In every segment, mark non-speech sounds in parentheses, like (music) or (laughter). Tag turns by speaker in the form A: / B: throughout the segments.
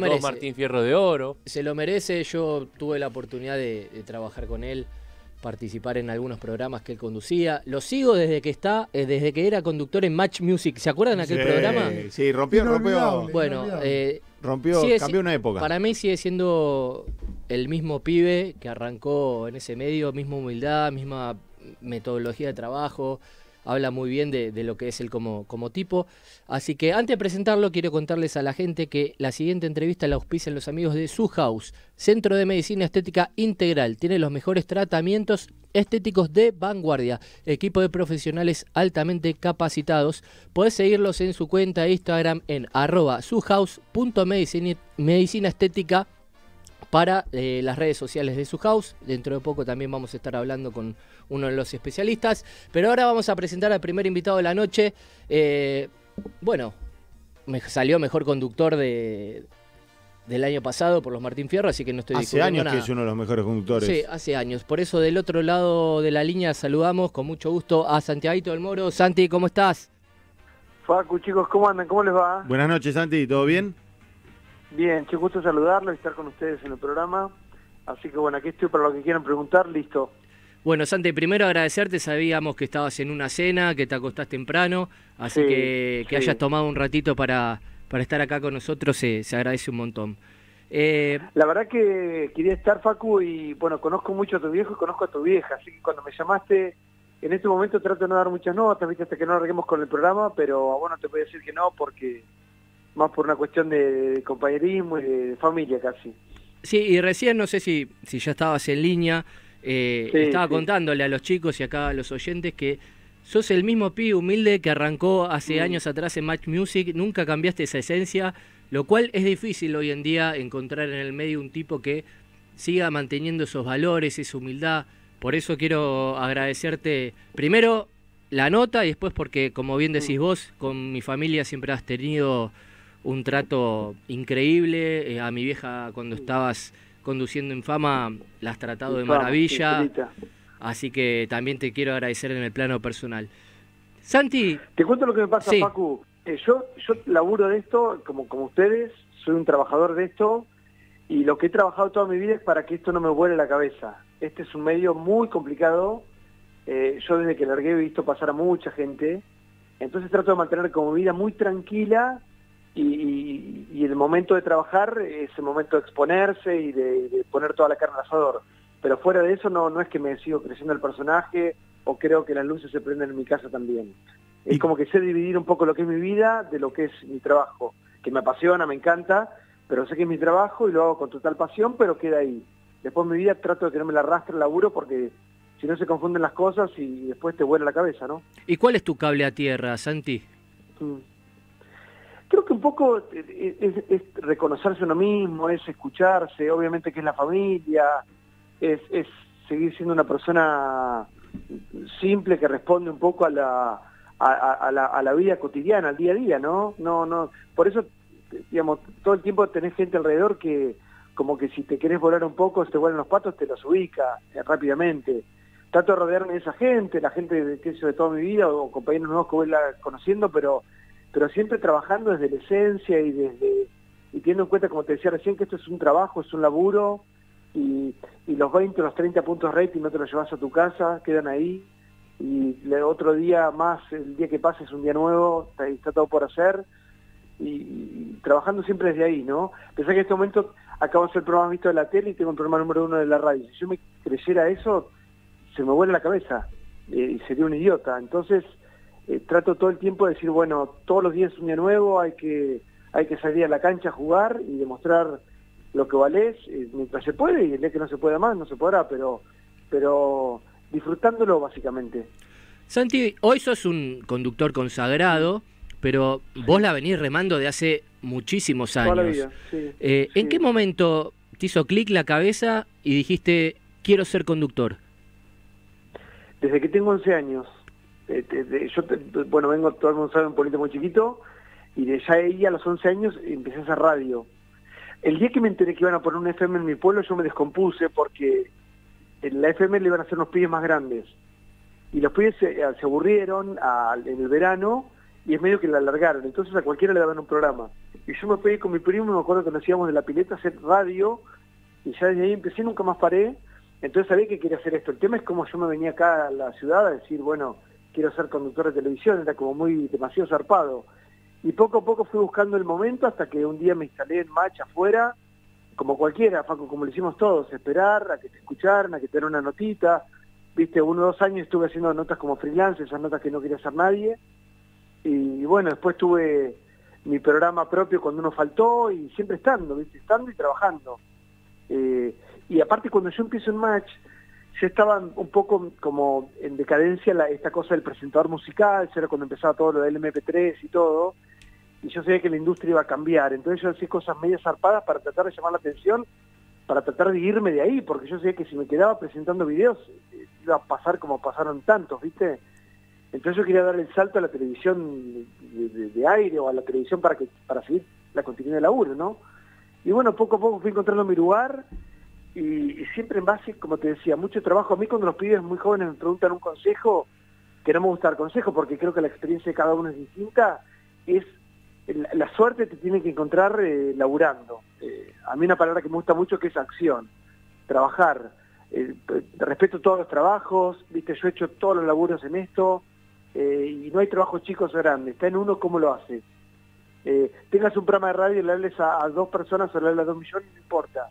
A: merece.
B: Martín Fierro de Oro.
A: Se lo merece, yo tuve la oportunidad de, de trabajar con él, participar en algunos programas que él conducía. Lo sigo desde que está, eh, desde que era conductor en Match Music. ¿Se acuerdan de aquel
C: Sí,
A: programa?
C: Sí, rompió, rompió.
A: Bueno, eh,
C: rompió,
A: sigue
C: cambió una época.
A: Para mí sigue siendo el mismo pibe que arrancó en ese medio, misma humildad, misma metodología de trabajo, habla muy bien de, de lo que es él como, como tipo. Así que antes de presentarlo, quiero contarles a la gente que la siguiente entrevista la auspician los amigos de Su House, Centro de Medicina Estética Integral. Tiene los mejores tratamientos estéticos de vanguardia, equipo de profesionales altamente capacitados. Podés seguirlos en su cuenta de Instagram en arroba para eh, las redes sociales de su house. Dentro de poco también vamos a estar hablando con uno de los especialistas. Pero ahora vamos a presentar al primer invitado de la noche. Eh, bueno, me salió mejor conductor de, del año pasado por los Martín Fierro, así que no estoy
C: Hace años que es uno de los mejores conductores.
A: Sí, hace años. Por eso del otro lado de la línea saludamos con mucho gusto a Santiago del Moro. Santi, ¿cómo estás?
D: Facu, chicos, ¿cómo andan? ¿Cómo les va?
C: Buenas noches, Santi, ¿todo bien?
D: Bien, che, gusto saludarlos y estar con ustedes en el programa. Así que bueno, aquí estoy para lo que quieran preguntar, listo.
A: Bueno, Santi, primero agradecerte, sabíamos que estabas en una cena, que te acostás temprano, así
D: Sí,
A: que que
D: sí.
A: hayas tomado un ratito para, para estar acá con nosotros se, se agradece un montón. Eh,
D: La verdad que quería estar, Facu, y bueno, conozco mucho a tu viejo y conozco a tu vieja, así que cuando me llamaste, en este momento trato de no dar muchas notas, viste, hasta que no larguemos con el programa, pero a vos no te voy a decir que no, porque más por una cuestión de compañerismo y de familia casi.
A: sí, y recién no sé si, si ya estabas en línea, eh,
D: Sí,
A: estaba
D: sí.
A: contándole a los chicos y acá a los oyentes que sos el mismo pi humilde que arrancó hace
D: Mm.
A: años atrás en Match Music, nunca cambiaste esa esencia, lo cual es difícil hoy en día encontrar en el medio un tipo que siga manteniendo esos valores, esa humildad. Por eso quiero agradecerte primero la nota y después porque, como bien decís vos, con mi familia siempre has tenido un trato increíble. Eh, a mi vieja cuando estabas conduciendo en fama la has tratado de maravilla. Así que también te quiero agradecer en el plano personal. Santi,
D: Te cuento lo que me pasa,
A: Sí.
D: Facu. Eh, yo, yo laburo de esto, como, como ustedes, soy un trabajador de esto, y lo que he trabajado toda mi vida es para que esto no me vuele la cabeza. Este es un medio muy complicado. Eh, yo desde que largué he visto pasar a mucha gente, entonces trato de mantener como mi vida muy tranquila y, y- y el momento de trabajar es el momento de exponerse y de, de poner toda la carne al asador. Pero fuera de eso no, no es que me sigo creciendo el personaje o creo que las luces se prenden en mi casa también. Es como que sé dividir un poco lo que es mi vida de lo que es mi trabajo, que me apasiona, me encanta, pero sé que es mi trabajo y lo hago con total pasión, pero queda ahí. Después mi vida trato de que no me la arrastre el laburo porque si no se confunden las cosas y después te vuela la cabeza, ¿no?
A: ¿y cuál es tu cable a tierra, Santi?
D: Mm. Creo que un poco es, reconocerse uno mismo, es escucharse, obviamente que es la familia, es, seguir siendo una persona simple que responde un poco a la, a, la, a la vida cotidiana, al día a día, ¿no? No, no, por eso, digamos, todo el tiempo tenés gente alrededor que como que si te querés volar un poco, te vuelan los patos, te los ubica eh, rápidamente. Trato de rodearme de esa gente, la gente que de toda mi vida, o compañeros nuevos que voy conociendo, pero pero siempre trabajando desde la esencia y desde y teniendo en cuenta, como te decía recién, que esto es un trabajo, es un laburo, y, y los 20 o los 30 puntos rating no te los llevas a tu casa, quedan ahí, y el otro día más, el día que pase es un día nuevo, está, todo por hacer, y, trabajando siempre desde ahí, ¿no? Pensá que en este momento acabo de ser el programa visto de la tele y tengo el programa número uno de la radio. Si yo me creyera eso, se me vuelve la cabeza, eh, y sería un idiota. Entonces, eh, trato todo el tiempo de decir, bueno, todos los días es un día nuevo, hay que, hay que salir a la cancha a jugar y demostrar lo que valés eh, mientras se puede y el día que no se pueda más no se podrá, pero, pero disfrutándolo básicamente.
A: Santi, hoy sos un conductor consagrado, pero vos la venís remando de hace muchísimos
D: Toda la
A: años.
D: vida, sí,
A: Eh, ¿En qué momento te hizo clic la cabeza y dijiste, quiero ser conductor?
D: Desde que tengo 11 años. Eh, te- te- yo, bueno, vengo, todo el mundo sabe, un pueblito muy chiquito, y de ya ahí a los 11 años empecé a hacer radio. El día que me enteré que iban a poner un FM en mi pueblo, yo me descompuse porque en la FM le iban a hacer unos pibes más grandes. Y los pibes se, aburrieron en el verano y es medio que la alargaron. Entonces a cualquiera le daban un programa. y yo me pegué con mi primo, me acuerdo que nos íbamos de la pileta a hacer radio, y ya desde ahí empecé, nunca más paré, entonces sabía que quería hacer esto. El tema es como yo me venía acá a la ciudad a decir, bueno, quiero ser conductor de televisión, era como muy demasiado zarpado. Y poco a poco fui buscando el momento hasta que un día me instalé en Match afuera, como cualquiera, Faco, como lo hicimos todos, esperar a que te escucharan, a que te den una notita. Viste, uno o dos años estuve haciendo notas como freelance, esas notas que no quería hacer nadie. Y bueno, después tuve mi programa propio cuando uno faltó y siempre estando, ¿viste? Estando y trabajando. Eh, y aparte cuando yo empiezo en Match, ya estaba un poco como en decadencia esta cosa del presentador musical, ya era cuando empezaba todo lo del MP3 y todo, y yo sabía que la industria iba a cambiar, entonces yo hacía cosas medias zarpadas para tratar de llamar la atención, para tratar de irme de ahí, porque yo sabía que si me quedaba presentando videos, eh, iba a pasar como pasaron tantos, ¿viste? Entonces yo quería dar el salto a la televisión de, aire o a la televisión para que para seguir la continuidad de laburo, ¿no? Y bueno, poco a poco fui encontrando mi lugar y, siempre en base, como te decía, mucho trabajo. A mí cuando los pibes muy jóvenes me preguntan un consejo, que no me gusta el consejo porque creo que la experiencia de cada uno es distinta, es la suerte te tiene que encontrar eh, laburando. Eh, a mí una palabra que me gusta mucho que es acción, trabajar. Eh, respeto todos los trabajos, viste, yo he hecho todos los laburos en esto y no hay trabajos chicos o grandes, está en uno cómo lo hace. tengas un programa de radio y le hables a, dos personas o le hables a dos millones, no importa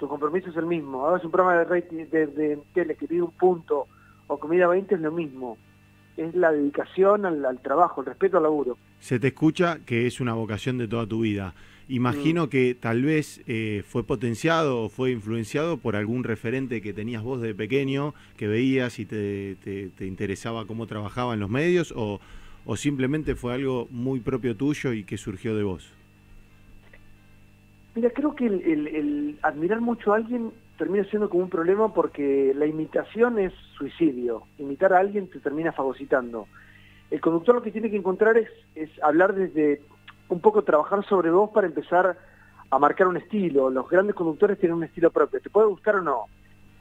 D: tu compromiso es el mismo. Hagas un programa de rating de, de tele que pide un punto o comida 20 es lo mismo. Es la dedicación al, trabajo, el respeto al laburo.
C: Se te escucha que es una vocación de toda tu vida. Imagino mm. que tal vez eh, fue potenciado o fue influenciado por algún referente que tenías vos de pequeño, que veías y te, te, interesaba cómo trabajaba en los medios, o, o simplemente fue algo muy propio tuyo y que surgió de vos.
D: Mira, creo que el, admirar mucho a alguien termina siendo como un problema porque la imitación es suicidio. Imitar a alguien te termina fagocitando. El conductor lo que tiene que encontrar es, hablar desde un poco trabajar sobre vos para empezar a marcar un estilo. Los grandes conductores tienen un estilo propio. ¿Te puede gustar o no?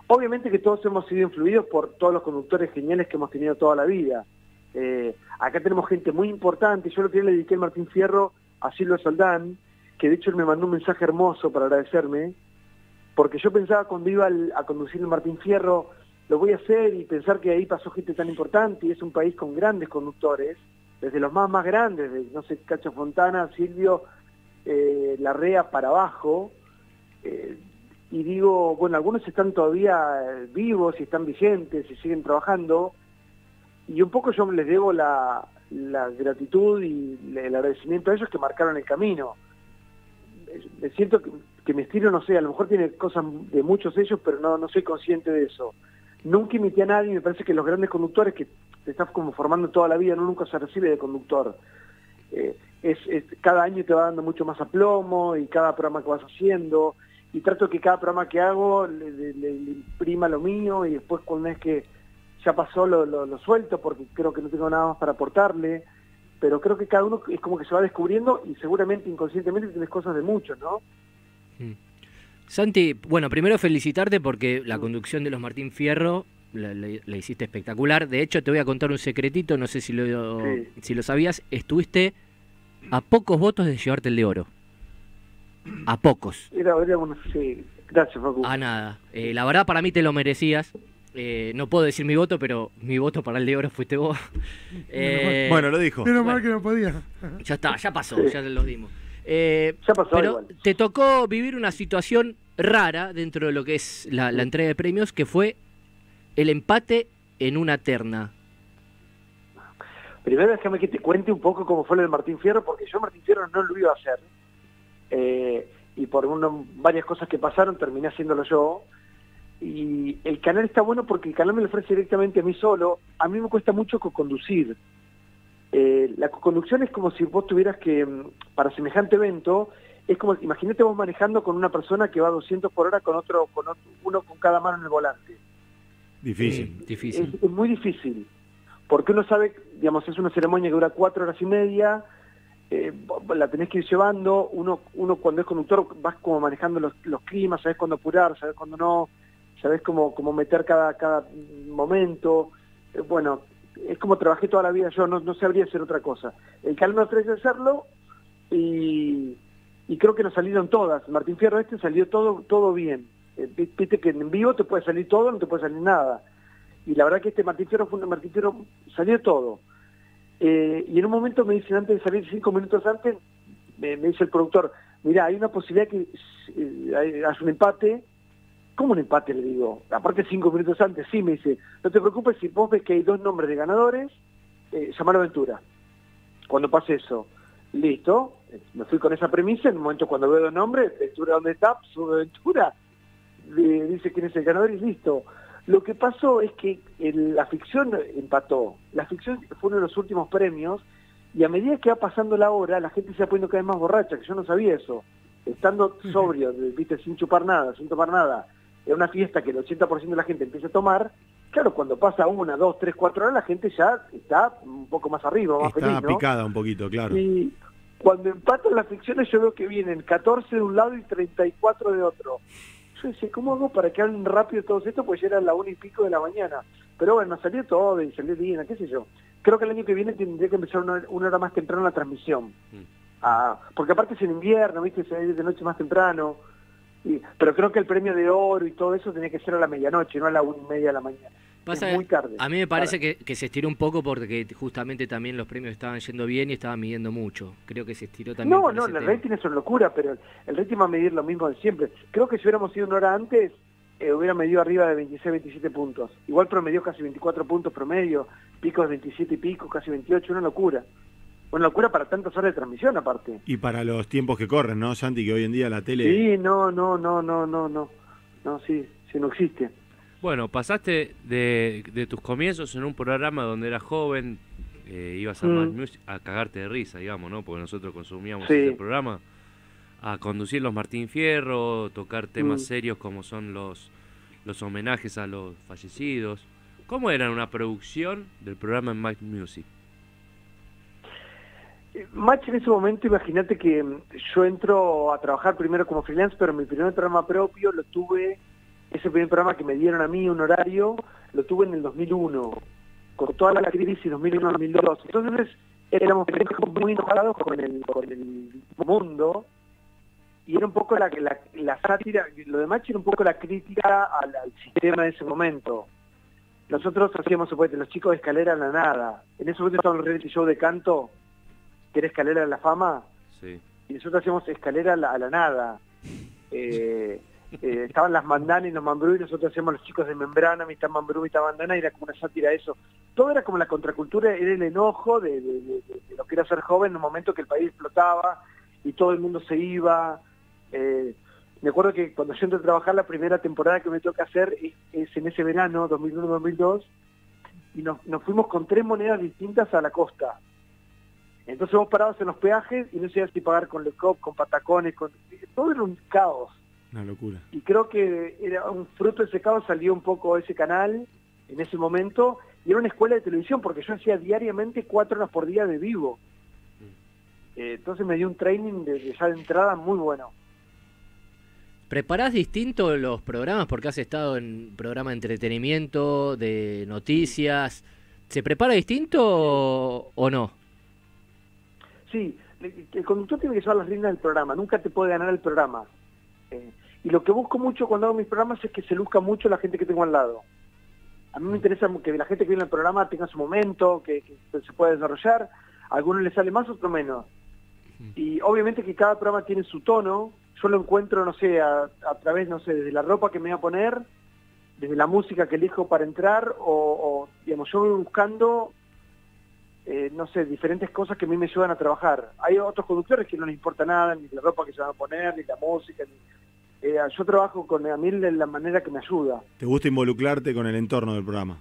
D: Obviamente que todos hemos sido influidos por todos los conductores geniales que hemos tenido toda la vida. Eh, acá tenemos gente muy importante. Yo lo que le dediqué a Martín Fierro a Silvio Soldán, que de hecho él me mandó un mensaje hermoso para agradecerme, porque yo pensaba cuando iba a conducir el Martín Fierro, lo voy a hacer y pensar que ahí pasó gente tan importante y es un país con grandes conductores, desde los más grandes, de, no sé, Cacho Fontana, Silvio, eh, Larrea para abajo, eh, y digo, bueno, algunos están todavía vivos y están vigentes y siguen trabajando, y un poco yo les debo la, gratitud y el agradecimiento a ellos que marcaron el camino siento que, mi estilo, no sé, a lo mejor tiene cosas de muchos ellos, pero no, no soy consciente de eso. Nunca imité a nadie, me parece que los grandes conductores que te estás como formando toda la vida, no nunca se recibe de conductor. Eh, es, cada año te va dando mucho más aplomo y cada programa que vas haciendo, y trato que cada programa que hago le, imprima lo mío y después cuando es que ya pasó lo, lo suelto porque creo que no tengo nada más para aportarle pero creo que cada uno es como que se va descubriendo y seguramente inconscientemente tienes cosas de muchos, ¿no?
A: Mm. Santi, bueno, primero felicitarte porque la conducción de los Martín Fierro la, hiciste espectacular. De hecho, te voy a contar un secretito, no sé si lo, si lo sabías. Estuviste a pocos votos de llevarte el de oro. A pocos.
D: Era, sí. Gracias, Facu.
A: A nada. Eh, la verdad, para mí te lo merecías. Eh, no puedo decir mi voto, pero mi voto para el de oro fuiste vos. (laughs)
C: Eh, bueno, lo dijo.
B: Menos mal que no podía.
A: Ya está, ya pasó, ya los dimos. Eh, ya pasó. Pero te tocó vivir una situación rara dentro de lo que es la, entrega de premios, que fue el empate en una terna.
D: Primero déjame que te cuente un poco cómo fue el de Martín Fierro, porque yo Martín Fierro no lo iba a hacer. y por varias cosas que pasaron terminé haciéndolo yo y el canal está bueno porque el canal me lo ofrece directamente a mí solo. A mí me cuesta mucho co-conducir. Eh, la co-conducción es como si vos tuvieras que, mm, para semejante evento, es como, imagínate vos manejando con una persona que va a 200 por hora con otro, con uno con cada mano en el volante.
C: Difícil.
A: difícil.
D: Es, muy difícil, porque uno sabe, digamos, es una ceremonia que dura cuatro horas y media, eh, la tenés que ir llevando, uno, uno cuando es conductor vas como manejando los, los climas, sabes cuándo apurar, sabes cuándo no, sabes cómo, cómo meter cada, cada momento. Eh, bueno, es como trabajé toda la vida yo, no, no sabría hacer otra cosa. El calma me ofrece hacerlo y, y creo que nos salieron todas. Martín Fierro este salió todo, todo bien. Eh, viste que en vivo te puede salir todo, no te puede salir nada. Y la verdad que este Martín Fierro fue un Martín Fierro, salió todo. Eh, y en un momento me dicen, antes de salir, cinco minutos antes, me, dice el productor, mira, hay una posibilidad que eh, un empate. ¿Cómo un empate? Le digo. Aparte cinco minutos antes, sí, me dice, no te preocupes si vos ves que hay dos nombres de ganadores, eh, llamalo Aventura. Cuando pase eso. Listo, me fui con esa premisa, en un momento cuando veo dos nombres, Ventura dónde está, su Ventura, dice quién es el ganador y listo. Lo que pasó es que la ficción empató. La ficción fue uno de los últimos premios y a medida que va pasando la hora, la gente se va poniendo cada vez más borracha, que yo no sabía eso. Estando sobrio, viste, sin chupar nada, sin tomar nada, en una fiesta que el 80% de la gente empieza a tomar, claro, cuando pasa una, dos, tres, cuatro horas, la gente ya está un poco más arriba, más
C: está picada un poquito, claro.
D: Y cuando empatan las ficciones yo veo que vienen 14 de un lado y 34 de otro. Yo decía, ¿cómo hago para que hablen rápido todo esto? Pues ya era la una y pico de la mañana. Pero bueno, salió todo y salió bien, qué sé yo. Creo que el año que viene tendría que empezar una, hora más temprano la transmisión. Mm. Ah, porque aparte es en invierno, ¿viste? Se de noche más temprano. Y, pero creo que el premio de oro y todo eso tenía que ser a la medianoche, no a la una y media de la mañana.
A: Pasa, muy tarde. A mí me parece que, se estiró un poco porque justamente también los premios estaban yendo bien y estaban midiendo mucho. Creo que se estiró también.
D: No, no, el rating es una locura, pero el rating va a medir lo mismo de siempre. Creo que si hubiéramos ido una hora antes, eh, hubiera medido arriba de 26, 27 puntos. Igual promedió casi 24 puntos promedio, picos de 27 y pico, casi 28, una locura. Una locura para tantas horas de transmisión aparte.
C: Y para los tiempos que corren, ¿no, Santi? Que hoy en día la tele...
D: Sí, no, no, no, no, no, no. No, sí, sí, no existe.
B: Bueno, pasaste de, tus comienzos en un programa donde eras joven, eh, ibas a, mm. a cagarte de risa, digamos, ¿no? Porque nosotros consumíamos ese programa, a conducir los Martín Fierro, tocar temas mm. serios como son los, los homenajes a los fallecidos. ¿Cómo era una producción del programa en Mike Music?
D: Match en ese momento, imagínate que mm, yo entro a trabajar primero como freelance, pero mi primer programa propio lo tuve ese primer programa que me dieron a mí, un horario, lo tuve en el 2001, con toda la crisis 2001-2002. Entonces éramos muy enojados con el, con el mundo y era un poco la, sátira, lo de Machi era un poco la crítica al, sistema de ese momento. Nosotros hacíamos, supuesto, los chicos de escalera a la nada. En ese momento estaba el reality show de canto, que era escalera a la fama,
B: sí.
D: y nosotros hacíamos escalera a la, a la nada. Eh, eh, estaban las mandanas y los mambrú y nosotros hacíamos los chicos de membrana, mitad mambrú, mitad bandana, y era como una sátira eso. Todo era como la contracultura, era el enojo de, lo que era ser joven en un momento que el país explotaba y todo el mundo se iba. Eh, me acuerdo que cuando yo entré a trabajar la primera temporada que me toca hacer es, en ese verano, 2001-2002, y nos, fuimos con tres monedas distintas a la costa. Entonces vos parados en los peajes y no sabías si pagar con Lecop, con patacones, con... todo era un caos.
C: Una locura.
D: Y creo que era un fruto de ese caos, salió un poco ese canal en ese momento, y era una escuela de televisión, porque yo hacía diariamente cuatro horas por día de vivo. Mm. Eh, entonces me dio un training de, ya de entrada muy bueno.
A: ¿Preparás distinto los programas? Porque has estado en programa de entretenimiento, de noticias. ¿Se prepara distinto o, no?
D: Sí, el conductor tiene que llevar las riendas del programa. Nunca te puede ganar el programa. Eh, y lo que busco mucho cuando hago mis programas es que se luzca mucho la gente que tengo al lado. A mí me interesa que la gente que viene al programa tenga su momento, que, se pueda desarrollar. A algunos les sale más, a otros menos. Y obviamente que cada programa tiene su tono. Yo lo encuentro, no sé, a, través, no sé, desde la ropa que me voy a poner, desde la música que elijo para entrar, o, digamos, yo voy buscando, eh, no sé, diferentes cosas que a mí me ayudan a trabajar. Hay otros conductores que no les importa nada, ni la ropa que se van a poner, ni la música, ni eh, yo trabajo con Emil de la manera que me ayuda.
C: ¿Te gusta involucrarte con el entorno del programa?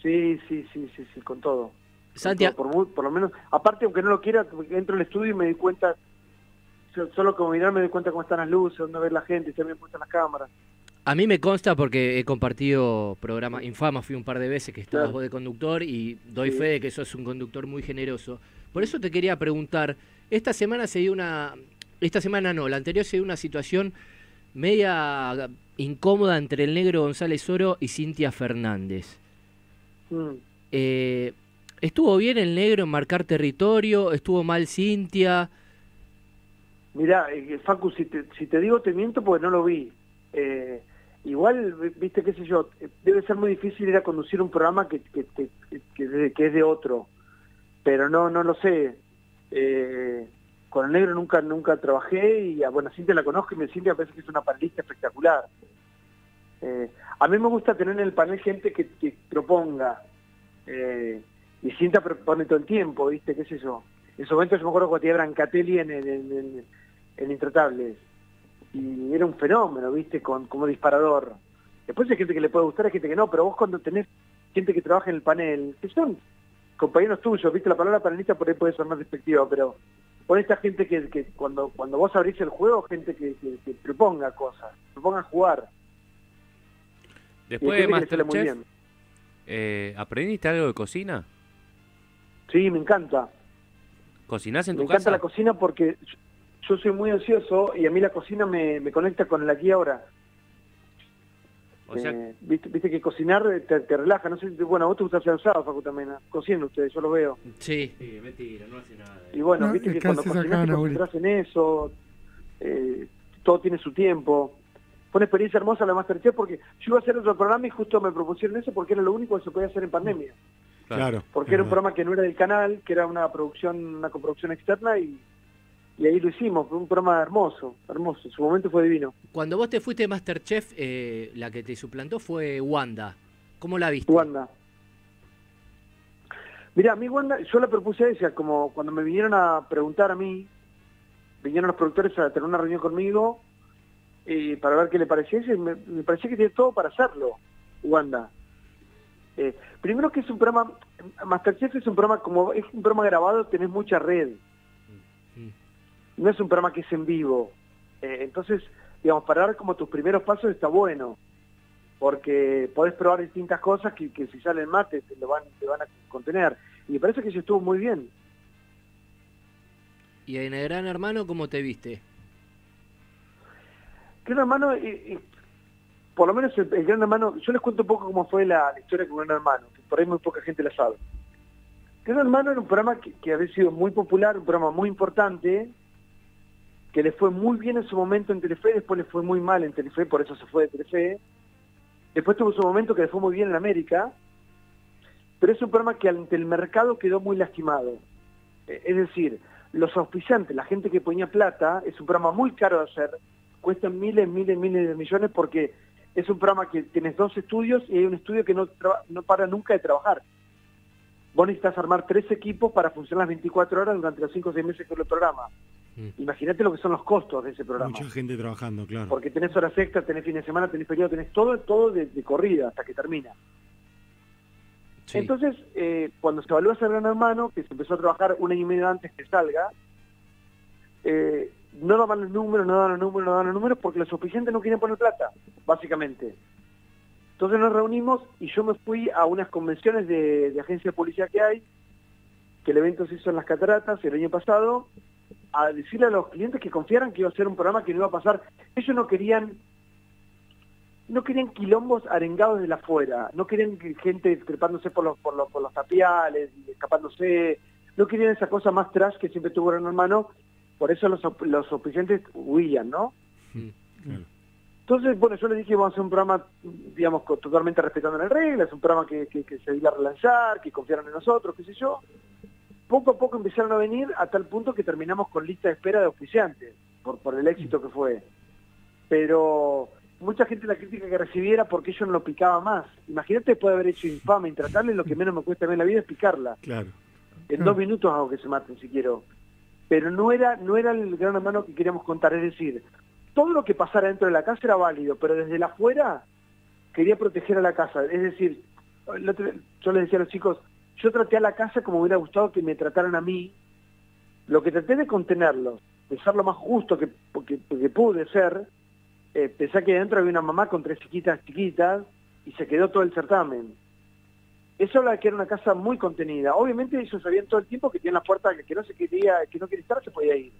D: Sí, sí, sí, sí, sí, con todo. Santiago. Por, lo menos, aparte, aunque no lo quiera, entro al estudio y me doy cuenta, solo como mirar me doy cuenta cómo están las luces, dónde ver la gente, bien puestas las cámaras.
A: A mí me consta porque he compartido programa Infama, fui un par de veces que estabas vos de conductor y doy fe de que sos un conductor muy generoso. Por eso te quería preguntar, esta semana se dio una, esta semana no, la anterior se dio una situación media incómoda entre el negro González Oro y Cintia Fernández. Mm. Eh, ¿Estuvo bien el negro en marcar territorio? ¿Estuvo mal Cintia?
D: Mirá, eh, Facu, si te, si te digo te miento porque no lo vi. Eh, igual, viste, qué sé yo, debe ser muy difícil ir a conducir un programa que, que, que, es de otro. Pero no, no lo sé. Eh, con el negro nunca nunca trabajé y a bueno, Cintia la conozco y me Cintia parece que es una panelista espectacular. Eh, a mí me gusta tener en el panel gente que, proponga. Eh, y Cintia propone todo el tiempo, ¿viste? ¿Qué sé yo? En su momento yo me acuerdo cuando tenía Brancatelli en, en, en, en, Intratables. Y era un fenómeno, ¿viste? Con, como disparador. Después hay gente que le puede gustar, hay gente que no, pero vos cuando tenés gente que trabaja en el panel, que son compañeros tuyos, ¿viste? La palabra panelista por ahí puede ser más despectiva, pero por esta gente que, que, cuando cuando vos abrís el juego, gente que, que, proponga cosas, proponga jugar.
B: Después de Masterchef, eh, ¿aprendiste algo de cocina?
D: Sí, me encanta.
B: ¿Cocinás en
D: tu
B: casa?
D: Me encanta la cocina porque yo soy muy ansioso y a mí la cocina me, me conecta con el aquí y ahora. Eh, viste, viste, que cocinar te, te, relaja, no sé si, bueno, vos te gusta hacer asado, Facu, también, ¿eh? cocinan ustedes, yo lo veo.
A: Sí.
B: Sí, mentira, no hace nada.
D: Y bueno, viste que cuando cocinas te concentras en eso, eh, todo tiene su tiempo. Fue una experiencia hermosa la Masterchef porque yo iba a hacer otro programa y justo me propusieron eso porque era lo único que se podía hacer en pandemia.
C: Claro.
D: Porque era un programa que no era del canal, que era una producción, una coproducción externa y y ahí lo hicimos, fue un programa hermoso, hermoso, en su momento fue divino.
A: Cuando vos te fuiste de Masterchef, eh, la que te suplantó fue Wanda. ¿Cómo la viste?
D: Wanda. Mira, a mí Wanda, yo la propuse a ella, como cuando me vinieron a preguntar a mí, vinieron los productores a tener una reunión conmigo eh, para ver qué le parecía, y me, me parecía que tiene todo para hacerlo, Wanda. Eh, primero que es un programa, Masterchef es un programa, como es un programa grabado, tenés mucha red no es un programa que es en vivo. Eh, entonces, digamos, para dar como tus primeros pasos está bueno, porque podés probar distintas cosas que, que si salen mal te, lo van, te van a contener. Y me parece que eso estuvo muy bien.
A: ¿Y en el Gran Hermano cómo te viste?
D: Gran Hermano, por lo menos el, Gran Hermano, yo les cuento un poco cómo fue la, historia con Gran Hermano, que por ahí muy poca gente la sabe. Gran Hermano era un programa que, que había sido muy popular, un programa muy importante, que le fue muy bien en su momento en Telefe, después le fue muy mal en Telefe, por eso se fue de Telefe. Después tuvo su momento que le fue muy bien en América, pero es un programa que ante el mercado quedó muy lastimado. Eh, es decir, los auspiciantes, la gente que ponía plata, es un programa muy caro de hacer, cuestan miles, miles, miles de millones porque es un programa que tienes dos estudios y hay un estudio que no, para nunca de trabajar. Vos necesitas armar tres equipos para funcionar las 24 horas durante los 5 o 6 meses que el programa. Mm. Imagínate lo que son los costos de ese programa.
C: Mucha gente trabajando, claro.
D: Porque tenés horas extras, tenés fin de semana, tenés periodo, tenés todo, todo de, corrida hasta que termina. Entonces, eh, cuando se evaluó ese gran hermano, que se empezó a trabajar un año y medio antes que salga, eh, no daban los números, no daban los números, no daban los números, porque los suficientes no querían poner plata, básicamente. Entonces nos reunimos y yo me fui a unas convenciones de, de agencia de policía que hay, que el evento se hizo en las cataratas el año pasado, a decirle a los clientes que confiaran que iba a ser un programa que no iba a pasar. Ellos no querían no querían quilombos arengados de la afuera, no querían gente trepándose por los, por los, por los tapiales y escapándose, no querían esa cosa más trash que siempre tuvo Gran Hermano, por eso los, los oficiantes huían, ¿no? Entonces, bueno, yo le dije, vamos a hacer un programa, digamos, totalmente respetando las reglas, un programa que, que, que se iba a relanzar, que confiaran en nosotros, qué sé yo poco a poco empezaron a venir a tal punto que terminamos con lista de espera de oficiantes, por, por el éxito que fue. Pero mucha gente la crítica que recibiera porque yo no lo picaba más. Imagínate puede haber hecho infame, intratarle, lo que menos me cuesta en la vida es picarla.
C: Claro.
D: En dos minutos hago que se maten si quiero. Pero no era, no era el gran hermano que queríamos contar, es decir, todo lo que pasara dentro de la casa era válido, pero desde la afuera quería proteger a la casa. Es decir, yo les decía a los chicos, yo traté a la casa como me hubiera gustado que me trataran a mí. Lo que traté de contenerlo, de ser lo más justo que, que, pude ser, eh, pensé que dentro había una mamá con tres chiquitas chiquitas y se quedó todo el certamen. Eso habla de que era una casa muy contenida. Obviamente ellos sabían todo el tiempo que tenían la puerta que no se quería, que no quería estar, se podía ir.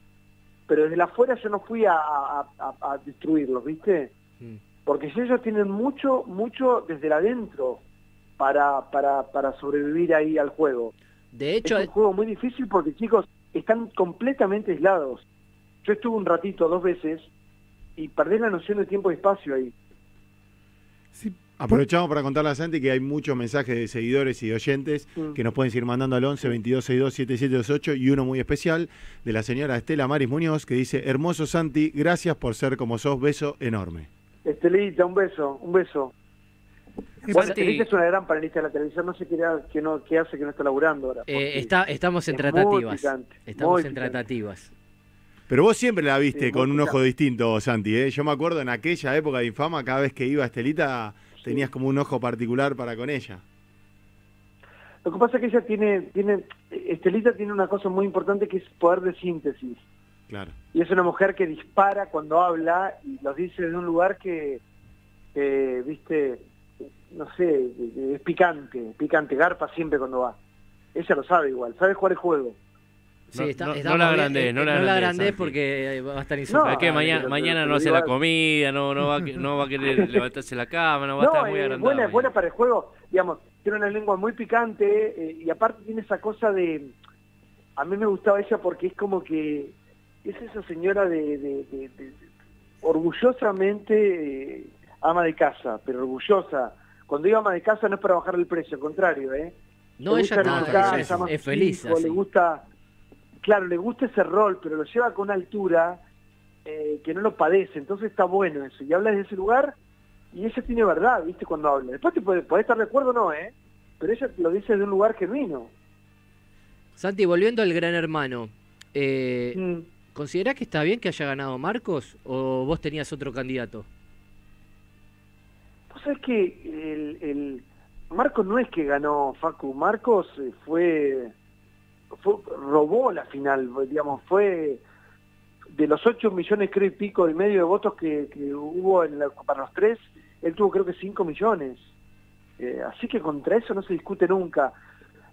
D: Pero desde la afuera yo no fui a, a, destruirlos, ¿viste? Mm. Porque si ellos tienen mucho, mucho desde la adentro para, para, para sobrevivir ahí al juego.
A: De hecho,
D: es un juego muy difícil porque chicos están completamente aislados. Yo estuve un ratito, dos veces, y perdí la noción de tiempo y espacio ahí.
C: Aprovechamos para contarle a Santi que hay muchos mensajes de seguidores y de oyentes mm. que nos pueden seguir mandando al 11 22 62 7728 y uno muy especial de la señora Estela Maris Muñoz que dice, hermoso Santi, gracias por ser como sos, beso enorme.
D: Estelita, un beso, un beso. Bueno, Estelita es una gran panelista de la televisión, no sé qué, qué, no, qué hace que no está laburando ahora.
A: Eh, está, estamos en tratativas. estamos en tratativas.
C: Pero vos siempre la viste con un ojo distinto, Santi. ¿eh? Yo me acuerdo en aquella época de infama, cada vez que iba Estelita tenías como un ojo particular para con ella.
D: Lo que pasa es que ella tiene, tiene, Estelita tiene una cosa muy importante que es poder de síntesis.
C: Claro.
D: Y es una mujer que dispara cuando habla y los dice de un lugar que, viste, no sé, es picante, picante, garpa siempre cuando va. Ella lo sabe igual, sabe jugar el juego.
A: Sí, está, no, la agrandé, no la agrandé, porque va a estar insoportable.
B: No, que mañana, mañana no hace la comida, no, no, va, no va a querer (laughs) levantarse la cama, no va a estar muy agrandada.
D: Buena, buena para el juego, digamos, tiene una lengua muy picante eh, y aparte tiene esa cosa de... A mí me gustaba ella porque es como que es esa señora de, de, orgullosamente eh, ama de casa, pero orgullosa. Cuando digo ama de casa no es para bajar el precio, al contrario, ¿eh?
A: No, ella no, es, feliz.
D: Le gusta claro, le gusta ese rol, pero lo lleva con una altura eh, que no lo padece, entonces está bueno eso. Y habla desde ese lugar y ella tiene verdad, ¿viste? Cuando habla. Después te puede, estar de acuerdo o no, ¿eh? Pero ella lo dice desde un lugar genuino.
A: Santi, volviendo al gran hermano, eh, mm. ¿considerás que está bien que haya ganado Marcos o vos tenías otro candidato?
D: Es que el, Marcos no es que ganó Facu, Marcos eh, fue robó la final, digamos, fue de los 8 millones creo y pico y medio de votos que, hubo para los tres, él tuvo creo que 5 millones. Eh, así que contra eso no se discute nunca.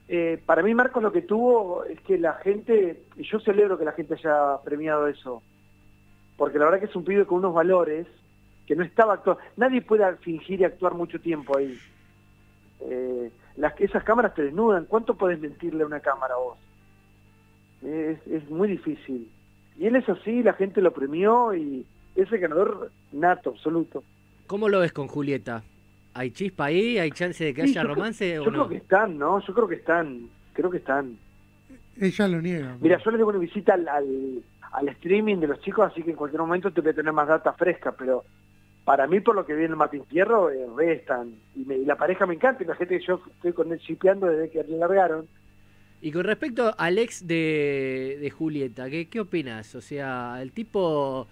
D: Eh, para mí Marcos lo que tuvo es que la gente, y yo celebro que la gente haya premiado eso, porque la verdad que es un pibe con unos valores que no estaba actuando. Nadie puede fingir y actuar mucho tiempo ahí. Eh, las, esas cámaras te desnudan. ¿Cuánto puedes mentirle a una cámara vos? es, muy difícil. Y él es así, la gente lo premió y es el ganador nato, absoluto.
A: ¿Cómo lo ves con Julieta? ¿Hay chispa ahí? ¿Hay chance de que haya romance
D: yo, creo que están, ¿no? Yo creo que están, creo que están.
E: Ella lo niega.
D: Mira, yo le doy una visita al, al, streaming de los chicos, así que en cualquier momento te voy a tener más data fresca, pero para mí, por lo que viene el Martín Fierro, eh, restan. Y, y, la pareja me encanta, y la gente que yo estoy con él chipeando desde que le largaron,
A: y con respecto al ex de, Julieta, ¿qué, ¿qué opinas? O sea, ¿el tipo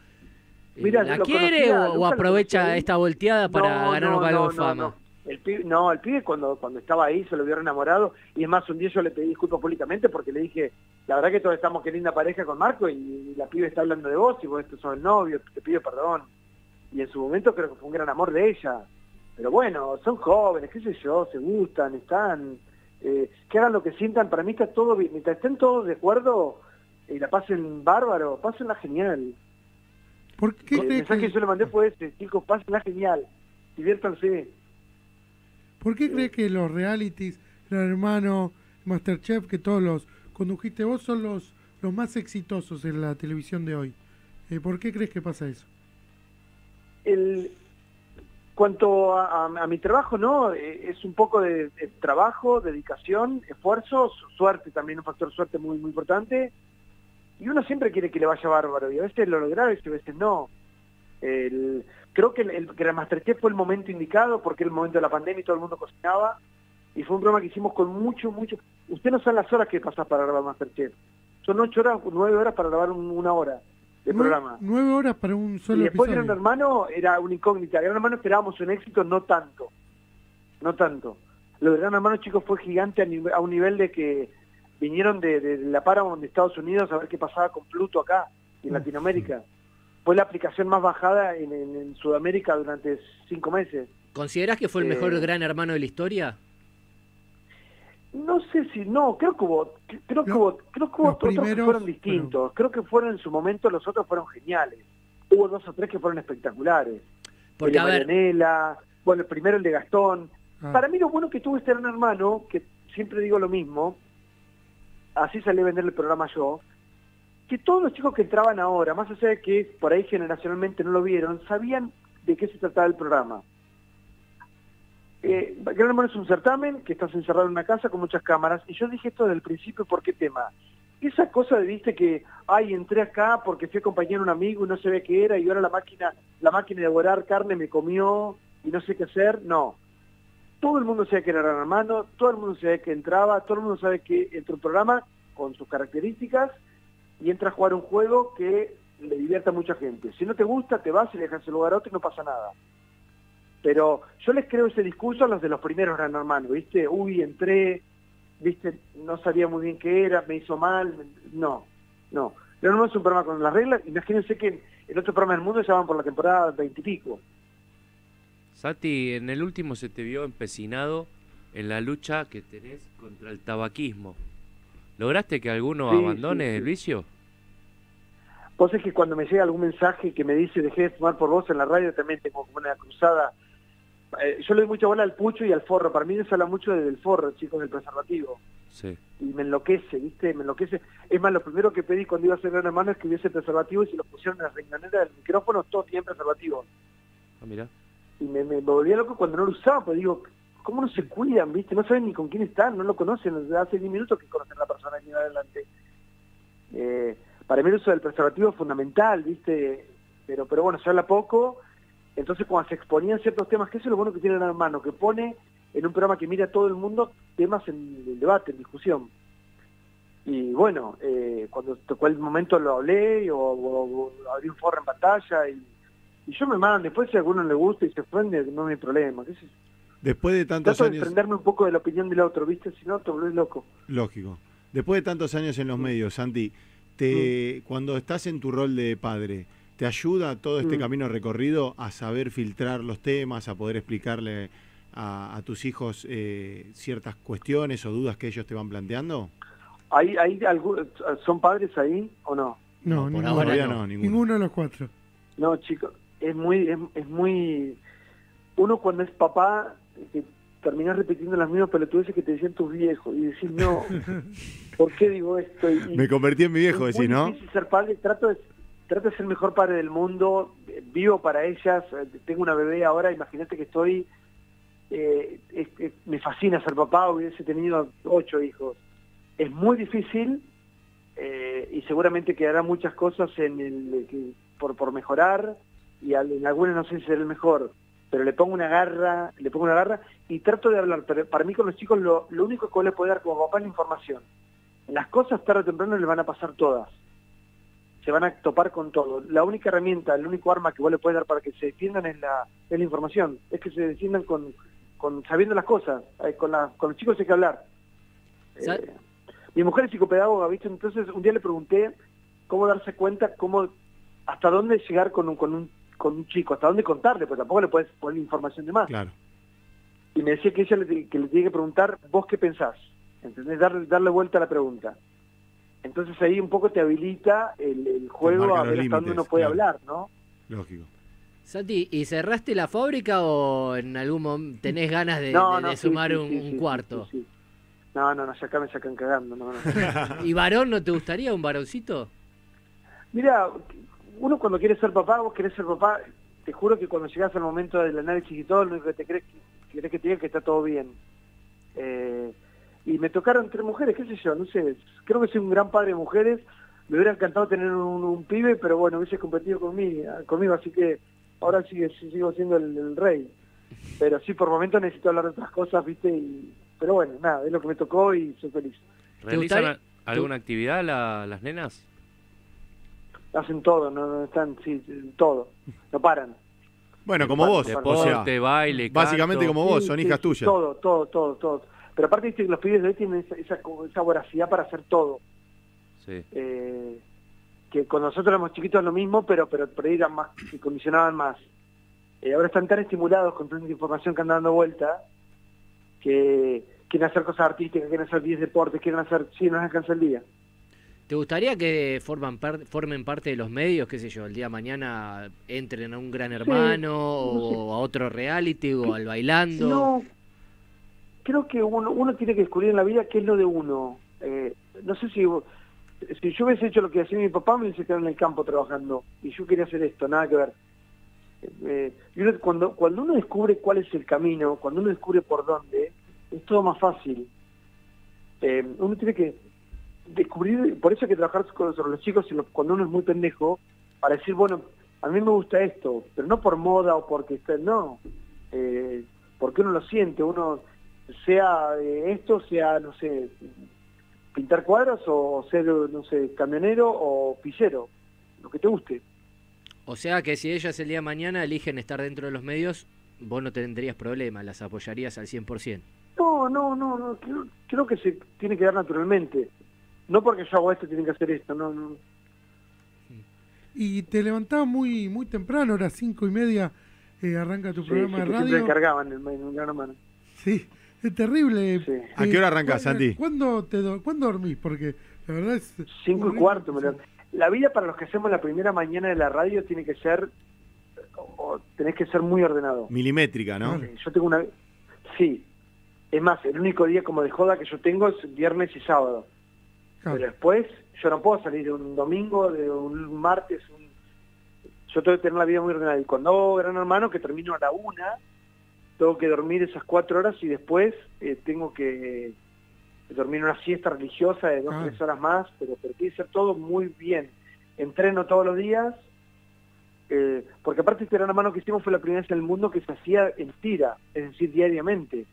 A: eh, la quiere o, aprovecha esta volteada para ganar un algo de fama?
D: El pibe, no, el pibe cuando, cuando estaba ahí se lo vio enamorado y es más, un día yo le pedí disculpas públicamente porque le dije, la verdad que todos estamos que linda pareja con Marco y, la pibe está hablando de vos y vos estos son el novio, te pido perdón. Y en su momento creo que fue un gran amor de ella. Pero bueno, son jóvenes, qué sé yo, se gustan, están eh, que hagan lo que sientan, para mí está todo bien, mientras estén todos de acuerdo y la pasen bárbaro, pásenla genial.
E: ¿Por qué
D: el mensaje que... yo le mandé fue este, chicos, pásenla genial, diviértanse.
E: ¿Por qué crees que los realities, el hermano, Masterchef, que todos los condujiste vos, son los, los más exitosos en la televisión de hoy? Eh, ¿Por qué crees que pasa eso?
D: El, cuanto a, mi trabajo, no, eh, es un poco de, trabajo, dedicación, esfuerzo, suerte también, un factor suerte muy, muy importante. Y uno siempre quiere que le vaya bárbaro, y a veces lo logra y a veces no. creo que el, el, Masterchef fue el momento indicado, porque era el momento de la pandemia y todo el mundo cocinaba, y fue un programa que hicimos con mucho, mucho... Usted no sabe las horas que pasas para grabar Masterchef. Son ocho horas, nueve horas para grabar una hora de programa.
E: Nueve horas para un solo
D: Y después
E: Gran
D: Hermano era una incógnita. Gran Hermano esperábamos un éxito, no tanto. No tanto. Lo de Gran Hermano, chicos, fue gigante a, un nivel de que vinieron de, la Paramount de Estados Unidos a ver qué pasaba con Pluto acá, en Latinoamérica. Fue la aplicación más bajada en, Sudamérica durante cinco meses.
A: ¿Consideras que fue el mejor eh, Gran Hermano de la historia?
D: No sé si no, creo que hubo, creo que hubo, creo que hubo otros que fueron distintos. Creo que fueron en su momento los otros fueron geniales. Hubo dos o tres que fueron espectaculares.
A: Porque,
D: el de Marianela, bueno, el primero el de Gastón. Ah. Para mí lo bueno que tuvo este gran hermano, que siempre digo lo mismo, así salí a vender el programa yo, que todos los chicos que entraban ahora, más allá de que por ahí generacionalmente no lo vieron, sabían de qué se trataba el programa. Eh, Gran Hermano es un certamen que estás encerrado en una casa con muchas cámaras, y yo dije esto desde el principio, ¿por qué tema? Esa cosa de, viste, que, ay, entré acá porque fui acompañar a un amigo y no se ve qué era, y ahora la máquina, la máquina de devorar carne me comió y no sé qué hacer, no. Todo el mundo sabe que era Gran Hermano, todo el mundo sabe que entraba, todo el mundo sabe que entra un programa con sus características y entra a jugar un juego que le divierta a mucha gente. Si no te gusta, te vas y le dejas el lugar a otro y no pasa nada. Pero yo les creo ese discurso a los de los primeros Gran Hermanos, ¿viste? Uy, entré, ¿viste? No sabía muy bien qué era, me hizo mal. No, no. Gran Hermano es un programa con las reglas. Imagínense que en otro programa del mundo se van por la temporada veintipico.
B: Sati, en el último se te vio empecinado en la lucha que tenés contra el tabaquismo. ¿Lograste que alguno abandone el vicio?
D: Vos es que cuando me llega algún mensaje que me dice dejé de fumar por vos en la radio, también tengo como una cruzada. Eh, yo le doy mucha bola al pucho y al forro. Para mí se habla mucho del forro, chicos, del preservativo.
B: Sí.
D: Y me enloquece, ¿viste? Me enloquece. Es más, lo primero que pedí cuando iba a ser gran hermano es que hubiese preservativo y si lo pusieron en la riñonera del micrófono, todos tienen preservativo.
B: Ah, mira.
D: Y me, me, volvía loco cuando no lo usaba, pues digo, ¿cómo no se cuidan, viste? No saben ni con quién están, no lo conocen. Hace 10 minutos que conocen a la persona que va adelante. Eh, para mí el uso del preservativo es fundamental, ¿viste? Pero, pero bueno, se habla poco. Entonces, cuando se exponían ciertos temas, que eso es lo bueno que tiene la mano, que pone en un programa que mira a todo el mundo temas en, debate, en discusión. Y bueno, eh, cuando tocó el momento lo hablé o, abrí un foro en pantalla y, yo me mando. Después, si a alguno le gusta y se ofende, no hay problema. ¿Qué
C: Después de tantos
D: Trato
C: años...
D: de un poco de la opinión del otro, ¿viste? Si no, te volvés loco.
C: Lógico. Después de tantos años en los medios, Santi, te, mm. cuando estás en tu rol de padre, ¿te ayuda todo este mm. camino recorrido a saber filtrar los temas, a poder explicarle a, tus hijos eh, ciertas cuestiones o dudas que ellos te van planteando?
D: ¿Hay, hay ¿Son padres ahí o no?
E: No, no, no, ninguno. de los cuatro.
D: No, chicos, es muy, es muy... Uno cuando es papá terminás repitiendo las mismas pelotudeces que te decían tus viejos y decís, no, (laughs) ¿por qué digo esto?
C: Me convertí en mi viejo, decís, ¿no?
D: ser padre, trato de, trato de ser el mejor padre del mundo, vivo para ellas, tengo una bebé ahora, imagínate que estoy, eh, me fascina ser papá, hubiese tenido ocho hijos. Es muy difícil eh, y seguramente quedará muchas cosas por, mejorar y en algunas no sé si será el mejor pero le pongo una garra, le pongo una garra y trato de hablar. Pero para mí con los chicos lo, único que vos le puedo dar como papá es la información. Las cosas tarde o temprano le van a pasar todas. Se van a topar con todo. La única herramienta, el único arma que vos le puedes dar para que se defiendan es la, es la información. Es que se defiendan con, con sabiendo las cosas. Eh, con, la, con los chicos hay que hablar. Eh, mi mujer es psicopedagoga, ¿viste? Entonces un día le pregunté cómo darse cuenta, cómo hasta dónde llegar con un, con un con un chico, hasta dónde contarle, porque tampoco le puedes poner información de más.
C: Claro.
D: Y me decía que ella le, que le tiene que preguntar, ¿vos qué pensás? ¿Entendés? Darle, darle vuelta a la pregunta. Entonces ahí un poco te habilita el, juego a ver hasta dónde uno puede hablar, ¿no?
C: Lógico.
A: Santi, ¿y cerraste la fábrica o en algún momento tenés ganas de, sumar un, cuarto?
D: No, no, no, acá me sacan cagando. No, (laughs)
A: ¿Y varón no te gustaría un varoncito?
D: Mira, uno cuando quiere ser papá, vos querés ser papá, te juro que cuando llegas al momento del análisis y todo, lo único que te crees que, que te diga que está todo bien. Eh, y me tocaron tres mujeres, qué sé yo, no sé, creo que soy un gran padre de mujeres, me hubiera encantado tener un, pibe, pero bueno, hubiese competido conmigo, conmigo así que ahora sigue, sigo siendo el, rey. Pero sí, por momentos necesito hablar de otras cosas, ¿viste? Y, pero bueno, nada, es lo que me tocó y soy feliz.
B: ¿Realizan alguna actividad las nenas?
D: hacen todo, no, están, sí, todo, no paran.
C: Bueno, como vos,
B: deporte, baile,
C: básicamente como vos, son hijas tuyas.
D: Todo, todo, todo, todo. Pero aparte viste que los pibes de hoy tienen esa, esa, voracidad para hacer todo.
B: Sí.
D: Eh, que con nosotros éramos chiquitos lo mismo, pero pero por ahí eran más, se condicionaban más. Eh, ahora están tan estimulados con tanta información que andan dando vuelta que quieren hacer cosas artísticas, quieren hacer 10 deportes, quieren hacer, sí, no les alcanza el día.
A: ¿Te gustaría que forman formen parte de los medios, qué sé yo, el día de mañana entren a un gran hermano o a otro reality o al bailando?
D: No, creo que uno, uno tiene que descubrir en la vida qué es lo de uno. Eh, no sé si si yo hubiese hecho lo que hacía mi papá, me hubiese quedado en el campo trabajando. Y yo quería hacer esto, nada que ver. Eh, cuando, cuando uno descubre cuál es el camino, cuando uno descubre por dónde, es todo más fácil. Eh, uno tiene que descubrir, por eso hay que trabajar con, los chicos cuando uno es muy pendejo, para decir, bueno, a mí me gusta esto, pero no por moda o porque está, no, porque uno lo siente, uno sea esto, sea, no sé, pintar cuadros o ser, no sé, camionero o pisero, lo que te guste.
A: O sea que si ellas el día de mañana eligen estar dentro de los medios, vos no tendrías problema, las apoyarías al 100%.
D: No, no, no, no creo, que se tiene que dar naturalmente. No porque yo hago esto, tienen que hacer esto, no, no.
E: Y te levantaba muy muy temprano, era cinco y media, eh, arranca tu programa de radio.
D: Siempre cargaban en, en gran mano.
E: Sí, es terrible.
C: ¿A qué hora arrancas, Santi?
E: ¿Cuándo, te ¿Cuándo dormís? Porque la verdad es...
D: Cinco y cuarto. La vida para los que hacemos la primera mañana de la radio tiene que ser... O, tenés que ser muy ordenado.
C: Milimétrica, ¿no?
D: Yo tengo una... Sí. Es más, el único día como de joda que yo tengo es viernes y sábado. Pero después yo no puedo salir de un domingo, de un martes, yo tengo que tener la vida muy ordenada. Y cuando Gran Hermano, que termino a la una, tengo que dormir esas cuatro horas y después eh, tengo que dormir una siesta religiosa de dos o ah. tres horas más, pero, pero tiene que ser todo muy bien. Entreno todos los días, eh, porque aparte este gran mano que hicimos fue la primera vez en el mundo que se hacía en tira, es decir, diariamente.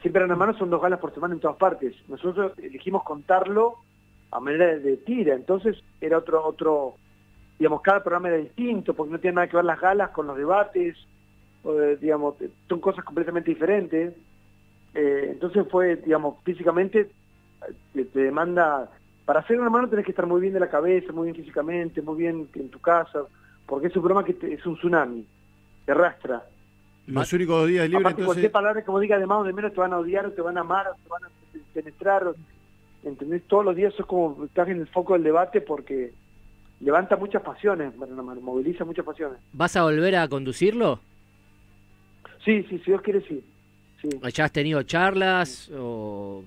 D: Siempre Gran Hermano son dos galas por semana en todas partes. Nosotros elegimos contarlo a manera de, de tira, entonces era otro, otro, digamos, cada programa era distinto, porque no tiene nada que ver las galas con los debates, digamos, son cosas completamente diferentes. Eh, entonces fue, digamos, físicamente te, demanda, para hacer una mano tenés que estar muy bien de la cabeza, muy bien físicamente, muy bien en tu casa, porque es un programa que es un tsunami, te arrastra.
C: Los únicos días libres,
D: entonces... cualquier palabra como diga de más o de menos te van a odiar, o te van a amar, o te van a penetrar, ¿entendés? Todos los días es como estás en el foco del debate porque levanta muchas pasiones, moviliza muchas pasiones.
A: ¿Vas a volver a conducirlo?
D: Sí, sí, si Dios quiere, sí. sí.
A: ¿Ya has tenido charlas o,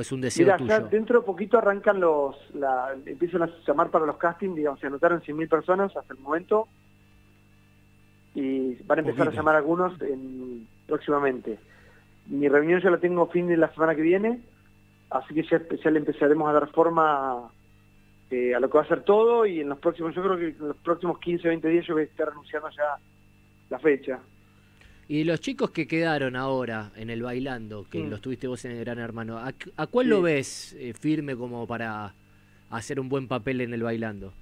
A: es un deseo
D: Mira, dentro de poquito arrancan los, la, empiezan a llamar para los castings, digamos, se anotaron 100.000 personas hasta el momento y van a empezar a llamar algunos en, próximamente. Mi reunión ya la tengo fin de la semana que viene, así que ya, le empezaremos a dar forma eh, a lo que va a ser todo y en los próximos, yo creo que en los próximos 15, 20 días yo voy a estar anunciando ya la fecha.
A: Y los chicos que quedaron ahora en el bailando, que mm. los tuviste vos en el Gran Hermano, ¿a, cuál lo ves eh, firme como para hacer un buen papel en el bailando?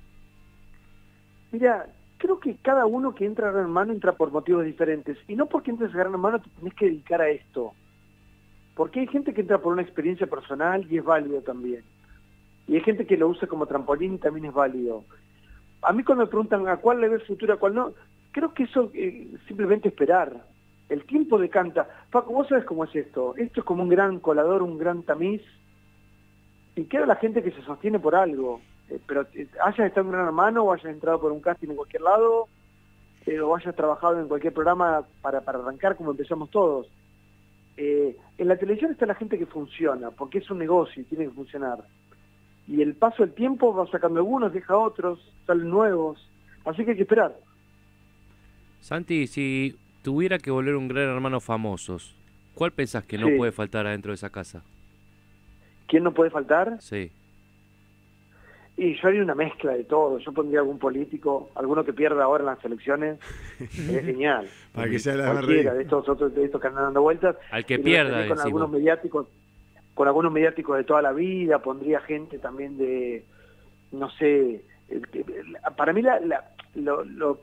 D: Mira, creo que cada uno que entra a Gran Hermano entra por motivos diferentes. Y no porque entres a Gran Hermano te tenés que dedicar a esto. Porque hay gente que entra por una experiencia personal y es válido también. Y hay gente que lo usa como trampolín y también es válido. A mí cuando me preguntan a cuál le ves futuro, a cuál no, creo que eso eh, simplemente esperar el tiempo decanta. Paco, vos sabes cómo es esto. Esto es como un gran colador, un gran tamiz. Y queda la gente que se sostiene por algo. Eh, pero eh, hayas estado en Gran Hermano o hayas entrado por un casting en cualquier lado, eh, o hayas trabajado en cualquier programa para, para arrancar como empezamos todos. en la televisión está la gente que funciona, porque es un negocio y tiene que funcionar. Y el paso del tiempo va sacando algunos, deja otros, salen nuevos. Así que hay que esperar.
B: Santi, si tuviera que volver un gran hermano famosos, ¿cuál pensás que no puede faltar adentro de esa casa?
D: ¿Quién no puede faltar?
B: Sí.
D: Y yo haría una mezcla de todo. Yo pondría algún político, alguno que pierda ahora en las elecciones. (laughs) es genial.
C: Para que sea la
D: Cualquiera de estos otros de estos que andan dando vueltas.
B: Al que pierda.
D: Con algunos mediáticos, con algunos mediáticos de toda la vida. Pondría gente también de, no sé. Para mí la, lo, lo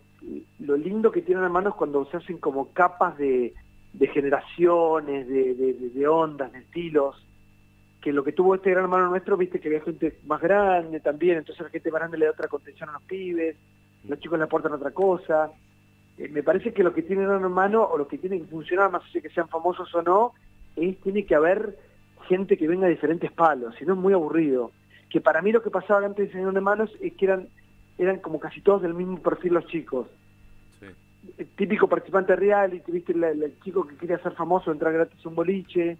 D: lo lindo que tienen hermanos cuando se hacen como capas de, generaciones, de, ondas, de estilos, que lo que tuvo este gran hermano nuestro, viste que había gente más grande también, entonces la gente más grande le da otra contención a los pibes, los chicos le aportan otra cosa. Eh, me parece que lo que tiene gran hermano, o lo que tiene que funcionar, más allá que sean famosos o no, es tiene que haber gente que venga de diferentes palos, si no es muy aburrido. Que para mí lo que pasaba antes en Gran Hermanos es que eran eran como casi todos del mismo perfil los chicos. Sí. típico participante real, y viste el, chico que quería ser famoso, entrar gratis a un boliche.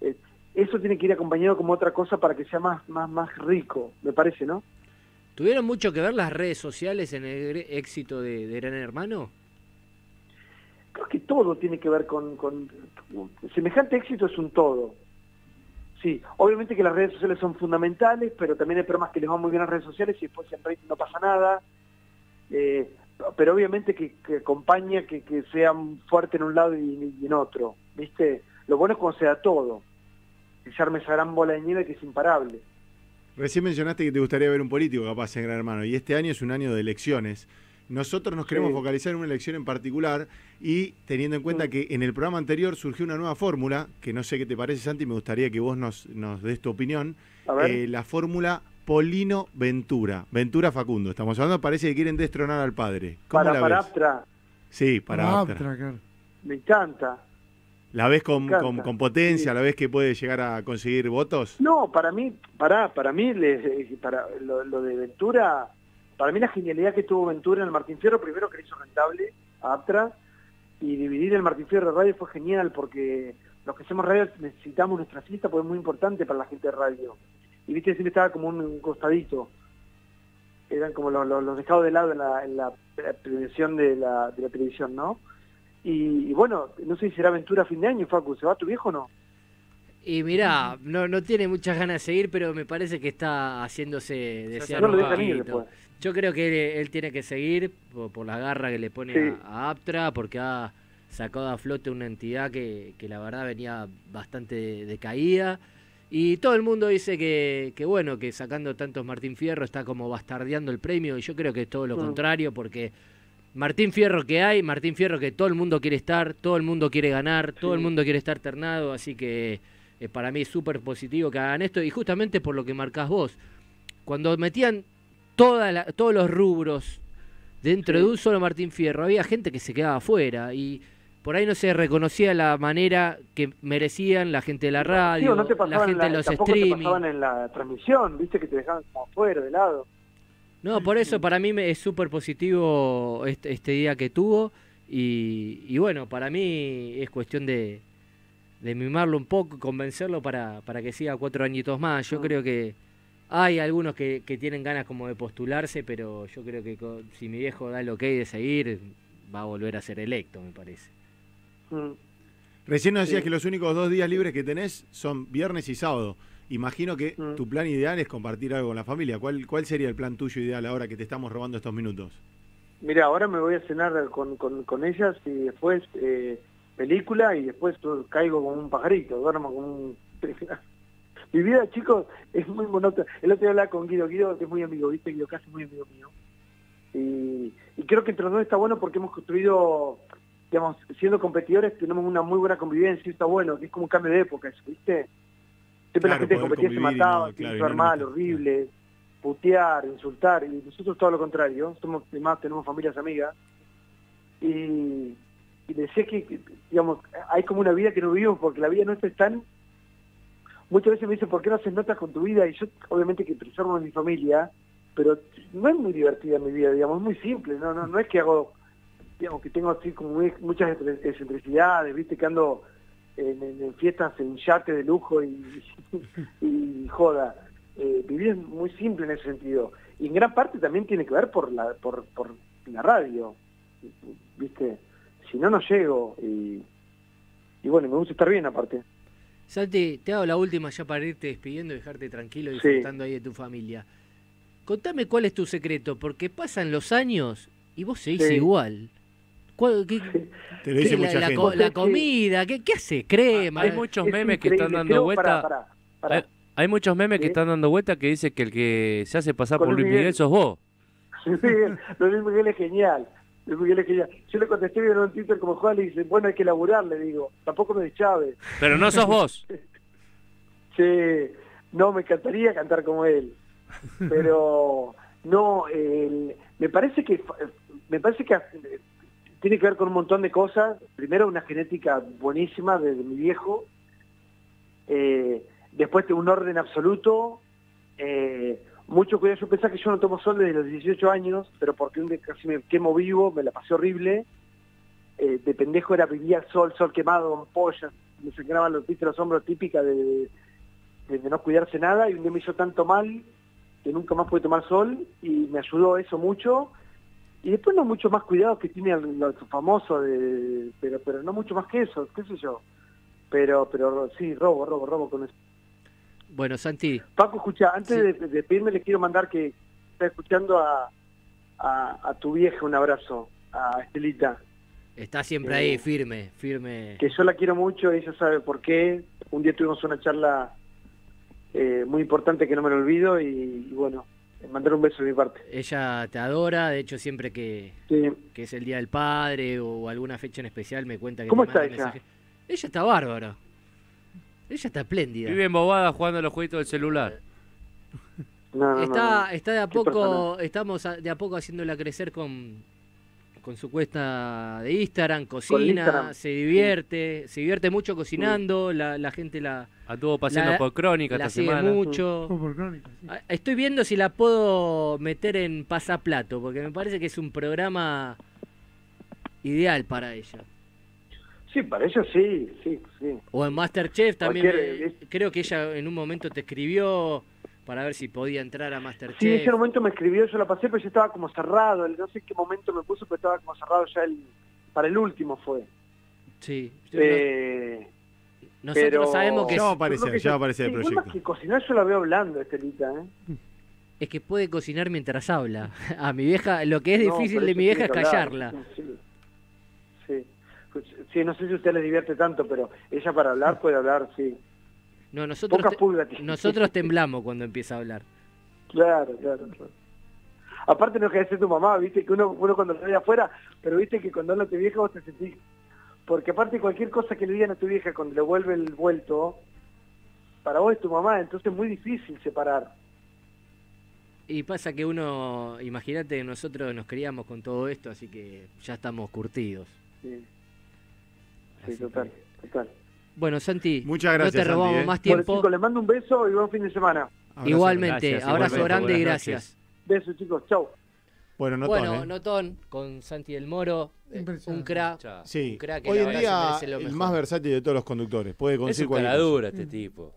D: Eh, eso tiene que ir acompañado como otra cosa para que sea más, más, más rico, me parece, ¿no?
A: ¿Tuvieron mucho que ver las redes sociales en el éxito de, Gran Hermano?
D: Creo que todo tiene que ver con, con... Semejante éxito es un todo. Sí, obviamente que las redes sociales son fundamentales, pero también hay programas que les van muy bien a las redes sociales y después en rating no pasa nada. Eh, pero obviamente que, acompaña que, que sean fuertes en un lado y, en otro. ¿Viste? Lo bueno es cuando se da todo. Que se arme esa gran bola de nieve que es imparable.
C: Recién mencionaste que te gustaría ver un político capaz en Gran Hermano, y este año es un año de elecciones. Nosotros nos queremos focalizar en una elección en particular y teniendo en cuenta que en el programa anterior surgió una nueva fórmula, que no sé qué te parece Santi, me gustaría que vos nos, nos des tu opinión, eh, la fórmula Polino Ventura, Ventura Facundo, estamos hablando, parece que quieren destronar al padre.
D: ¿Cómo para, la Aptra.
C: Sí, para,
D: Aptra. Me encanta.
C: ¿La ves con, con, potencia? ¿La ves que puede llegar a conseguir votos?
D: No, para mí, para, para mí, para lo, de Ventura, para mí la genialidad que tuvo Ventura en el Martín Fierro, primero que le hizo rentable a Aptra, y dividir el Martín Fierro de radio fue genial, porque los que hacemos radio necesitamos nuestra fiesta, porque es muy importante para la gente de radio. Y viste, siempre estaba como un, costadito. Eran como los, los, dejados de lado en la, en la, televisión de la, de la televisión, ¿no? Y, bueno, no sé si será aventura a fin de año, Facu. ¿Se va tu viejo o no?
A: Y mirá, no, no tiene muchas ganas de seguir, pero me parece que está haciéndose desear Yo creo que él, tiene que seguir por, la garra que le pone a, Aptra, porque ha sacado a flote una entidad que, que la verdad venía bastante decaída. Y todo el mundo dice que, que, bueno, que sacando tantos Martín Fierro está como bastardeando el premio, y yo creo que es todo lo mm. contrario, porque Martín Fierro que hay, Martín Fierro que todo el mundo quiere estar, todo el mundo quiere ganar, todo el mundo quiere estar ternado, así que eh, para mí es súper positivo que hagan esto y justamente por lo que marcás vos. Cuando metían toda todos los rubros dentro de un solo Martín Fierro, había gente que se quedaba afuera y por ahí no se reconocía la manera que merecían la gente de la radio, la gente de los streaming.
D: pasaban en la transmisión, viste que te dejaban como afuera, de lado.
A: No, por eso para mí es súper positivo este, este, día que tuvo y, bueno, para mí es cuestión de, mimarlo un poco, convencerlo para, para que siga cuatro añitos más. Yo ah. creo que hay algunos que, tienen ganas como de postularse, pero yo creo que si mi viejo da el ok de seguir, va a volver a ser electo, me parece.
C: Mm. Recién nos decías que los únicos dos días libres que tenés son viernes y sábado. Imagino que mm. tu plan ideal es compartir algo con la familia. ¿Cuál, ¿Cuál sería el plan tuyo ideal ahora que te estamos robando estos minutos?
D: Mira, ahora me voy a cenar con, con, ellas y después eh, película y después caigo como un pajarito, duermo como un... (laughs) Mi vida, chicos, es muy monótona. El otro día hablaba con Guido, Guido que es muy amigo, ¿viste? Guido casi muy amigo mío. Y, y creo que entre los dos está bueno porque hemos construido, digamos, siendo competidores tenemos una muy buena convivencia y está bueno, que es como un cambio de época eso, ¿viste? Siempre la gente competía se mataba, no, mal, horrible, putear, insultar, y nosotros todo lo contrario, somos más tenemos familias amigas, y, y decía que, digamos, hay como una vida que no vivimos porque la vida nuestra es tan... Muchas veces me dicen, ¿por qué no haces notas con tu vida? Y yo, obviamente, que preservo a mi familia, pero no es muy divertida mi vida, digamos, es muy simple, no, no, no es que hago, digamos, que tengo así como muchas excentricidades, viste, que ando en, fiestas en yate de lujo y, (laughs) y joda. Eh, vivir es muy simple en ese sentido. Y en gran parte también tiene que ver por la, por, por la radio. ¿Viste? Si no, no llego. Y, y bueno, me gusta estar bien aparte.
A: Santi, te hago la última ya para irte despidiendo y dejarte tranquilo disfrutando ahí de tu familia. Contame cuál es tu secreto, porque pasan los años y vos seguís igual.
C: Te lo dice mucha
A: la,
C: gente.
A: La, comida, ¿qué, hace? Crema.
B: Hay muchos memes que están dando vuelta. Hay, muchos memes que están dando vuelta que dice que el que se hace pasar por Luis Miguel, sos vos. (laughs)
D: Sí, Luis Miguel es genial. Miguel. Yo le contesté en un Twitter como Juan y dice, bueno, hay que laburar, le digo. Tampoco me Chávez.
B: Pero no sos vos. (laughs)
D: sí, no, me encantaría cantar como él. Pero no, me parece que me parece que tiene que ver con un montón de cosas. Primero, una genética buenísima de, mi viejo. Eh, después, un orden absoluto. Eh, mucho cuidado. Yo pensaba que yo no tomo sol desde los 18 años, pero porque un día casi me quemo vivo, me la pasé horrible. Eh, de pendejo era vivía sol, sol quemado, pollas, me sangraban los, los hombros típica de, no cuidarse nada y un día me hizo tanto mal que nunca más pude tomar sol y me ayudó eso mucho. Y después no mucho más cuidado que tiene lo, famoso, de, pero pero no mucho más que eso, qué sé yo. Pero pero sí, robo, robo, robo con eso.
A: Bueno, Santi.
D: Paco, escucha, antes de, de, pedirme le quiero mandar que está escuchando a, a, tu vieja un abrazo, a Estelita.
A: Está siempre ahí, eh, firme, firme.
D: Que yo la quiero mucho, ella sabe por qué. Un día tuvimos una charla eh, muy importante que no me lo olvido y, bueno, mandar un beso de mi parte.
A: Ella te adora, de hecho siempre que, que es el Día del Padre o alguna fecha en especial me cuenta que
D: ¿Cómo está ella?
A: Ella está bárbara. Ella está espléndida.
B: Vive embobada jugando a los jueguitos del celular.
A: está, está de a poco, estamos de a poco haciéndola crecer con, con su cuesta de Instagram, cocina, se divierte, se divierte mucho cocinando, la, la, gente la...
B: Estuvo paseando por Crónica esta semana.
A: mucho. Ah, estoy viendo si la puedo meter en pasaplato, porque me parece que es un programa ideal para ella.
D: Sí, para ella sí, sí, sí.
A: O en Masterchef también, creo que ella en un momento te escribió para ver si podía entrar a Masterchef.
D: Sí, en ese momento me escribió, yo la pasé, pero ya estaba como cerrado. No sé en qué momento me puso, pero estaba como cerrado ya el, para el último fue.
A: Sí.
D: Eh,
A: nosotros sabemos que...
C: Ya va a aparecer, ya va a aparecer el proyecto.
D: que cocinar yo la veo hablando, Estelita, ¿eh?
A: Es que puede cocinar mientras habla. (laughs) A mi vieja, lo que es difícil de mi vieja es callarla.
D: Sí, sí. Sí, no sé si a usted le divierte tanto, pero ella para hablar puede hablar, sí.
A: No, nosotros, nosotros temblamos cuando empieza a hablar.
D: Claro, claro, Aparte no es que decir tu mamá, viste que uno, uno cuando lo ve afuera, pero viste que cuando habla tu vieja vos te sentís... Porque aparte cualquier cosa que le digan a tu vieja cuando le vuelve el vuelto, para vos es tu mamá, entonces es muy difícil separar.
A: Y pasa que uno, imagínate, nosotros nos criamos con todo esto, así que ya estamos curtidos.
D: Sí, sí total, total.
A: Bueno, Santi,
C: muchas gracias.
A: No te robamos
C: ¿eh?
A: más tiempo.
D: Bueno, les mando un beso y buen fin de semana.
A: igualmente, abrazo grande y gracias.
D: Besos, chicos, chau.
A: Bueno, Notón, bueno, ¿eh? Notón con Santi del Moro, eh, un crack.
C: Sí. Un crack que Hoy en día el más versátil de todos los conductores. Puede conseguir
B: es un dura este tipo.